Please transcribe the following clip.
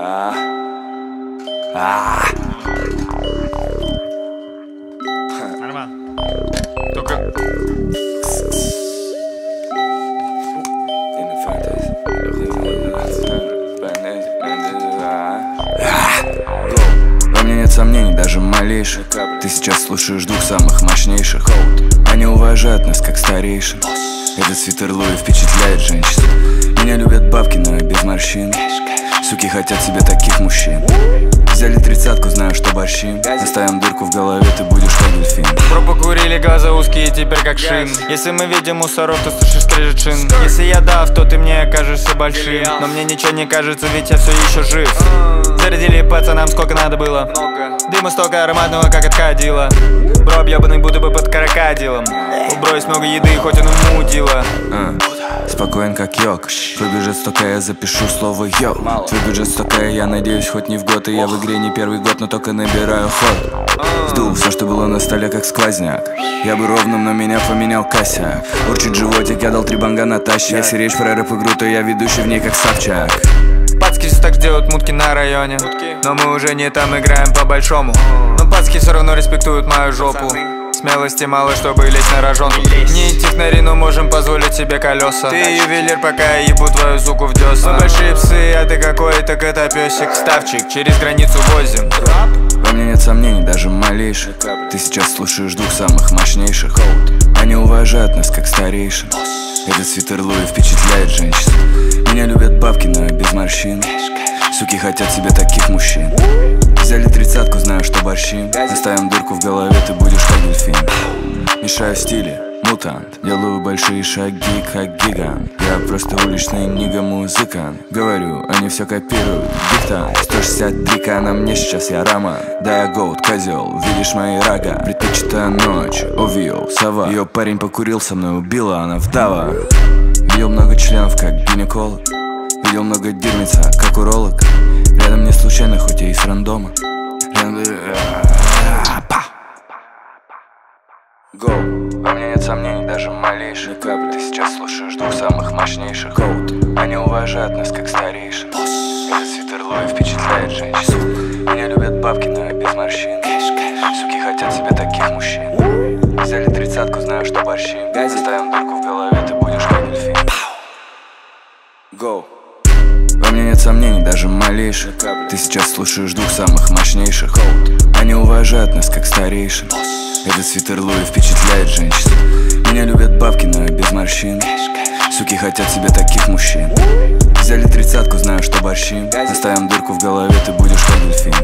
А. А. Нормально. Только Во мне нет сомнений, даже малейших Ты сейчас слушаешь двух самых мощнейших Они уважают нас как старейшин Этот свитер Луи впечатляет женщин Меня любят бабки, но без морщин Суки хотят себе таких мужчин. Взяли тридцатку, знаю, что борщим Оставим дырку в голове, ты будешь как дельфин. Про покурили, глаза узкие, теперь как шин. Если мы видим мусоров, то слышишь скрежет шин. Если я дав, то ты мне кажешься большим. Но мне ничего не кажется, ведь я все еще жив. Зарядили пацанам сколько надо было. Дыма столько ароматного, как от кадила. Бро объебанный, будто бы под крокодилом Убрось много еды, хоть он и мудила Спокоен как йог. Твой бюджет столько, я запишу слово йо Твой бюджет столько, я надеюсь, хоть не в год. И я в игре не первый год, но только набираю ход. Сдул все, что было на столе, как сквозняк. Я бы ровным, но меня поменял косяк. Урчит животик, я дал три банга Натаще Если речь про рэп-игру, то я ведущий в ней как Савчак Пацки все так делают мутки на районе. Но мы уже не там играем по большому Но пацки все равно респектуют мою жопу Смелости мало, чтобы лезть на рожон. Не технари, но можем позволить себе колеса. Ты ювелир, пока я ебу твою суку в десна Мы большие псы, а ты какой, так это песик Ставчик, через границу возим. Во мне нет сомнений, даже малейших. Ты сейчас слушаешь двух самых мощнейших. Они уважают нас как старейшин. Этот свитер Луи впечатляет женщин. Меня любят бабки, но без морщин Суки хотят себе таких мужчин. Взяли тридцатку, знаю, что борщим Оставим дырку в голове, ты будешь как дельфин. Мешаю стили, мутант. Делаю большие шаги, как гигант. Я просто уличный нига музыкант Говорю, они все копируют, диктант. 163 на мне сейчас я роман. Да я голд, козел, видишь мои рога? Предпочитаю ночь, увидел, сова. Ее парень покурил со мной, убила, она вдова. Видел много членов, как гинеколог Видел много дерьмица, как уролог. Рядом не случайно, хоть я и с рандома. Рядом... Па! Go. Во мне нет сомнений, даже малейших Ты сейчас слушаешь двух самых мощнейших. Goat. Они уважают нас как старейших. Этот свитер Луи впечатляет женщин. Меня любят бабки, но я без морщин. Суки хотят себе таких мужчин. Взяли тридцатку, знаю, что борщим Ставим дырку в голове, ты будешь как дельфин Go. Нет сомнений, даже малейших. Ты сейчас слушаешь двух самых мощнейших. Они уважают нас как старейшин. Этот свитер Луи впечатляет женщин. Меня любят бабки, но я без морщин. Суки хотят себе таких мужчин. Взяли тридцатку, знаю, что борщим Оставим дырку в голове, ты будешь как дельфин